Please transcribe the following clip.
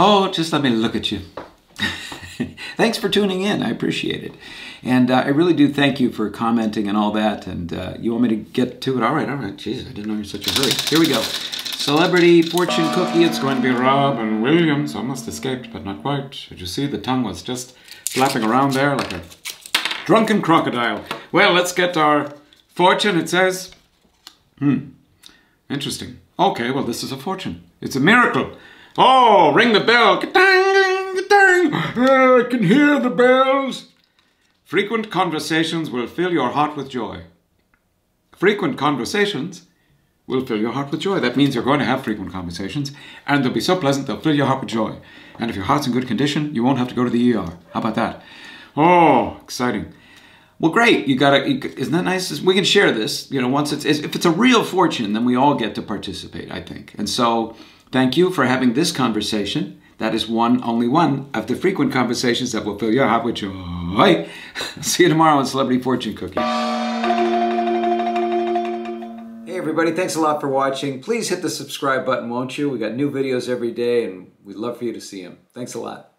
Oh, just let me look at you. Thanks for tuning in. I appreciate it. And uh, I really do thank you for commenting and all that. And uh, you want me to get to it? All right, all right. Jeez, I didn't know you're such a hurry. Here we go. Celebrity fortune cookie. It's going to be Robin Williams. Almost escaped, but not quite. Did you see? The tongue was just flapping around there like a drunken crocodile. Well, let's get our fortune. It says, hmm, interesting. Okay, well, this is a fortune. It's a miracle. Oh, ring the bell. I can hear the bells. Frequent conversations will fill your heart with joy. Frequent conversations will fill your heart with joy. That means you're going to have frequent conversations, and they'll be so pleasant they'll fill your heart with joy. And if your heart's in good condition, you won't have to go to the ER. How about that? Oh, exciting. Well, great. You got to. Isn't that nice? We can share this. You know, once it's if it's a real fortune, then we all get to participate. I think, and so Thank you for having this conversation. That is one, only one of the frequent conversations that will fill your heart with joy. See you tomorrow on Celebrity Fortune Cookie. Hey everybody, thanks a lot for watching. Please hit the subscribe button, won't you? We got new videos every day and we'd love for you to see them. Thanks a lot.